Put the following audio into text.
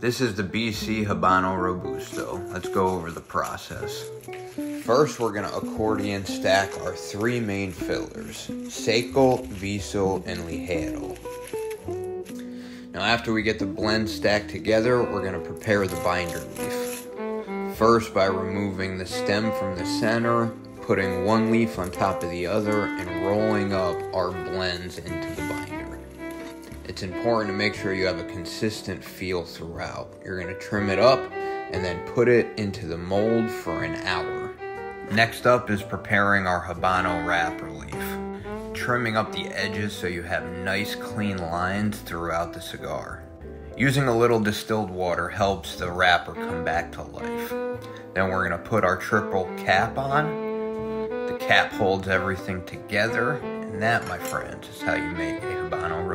This is the BC Habano Robusto. Let's go over the process. First, we're gonna accordion stack our three main fillers, Seco, Viso, and Ligero. Now after we get the blend stacked together, we're gonna prepare the binder leaf. First by removing the stem from the center, putting one leaf on top of the other, and rolling up our blends into the binder. It's important to make sure you have a consistent feel throughout. You're gonna trim it up and then put it into the mold for an hour. Next up is preparing our Habano wrapper leaf trimming up the edges so you have nice clean lines throughout the cigar. Using a little distilled water helps the wrapper come back to life. Then we're going to put our triple cap on. The cap holds everything together, and that, my friends, is how you make a Habano.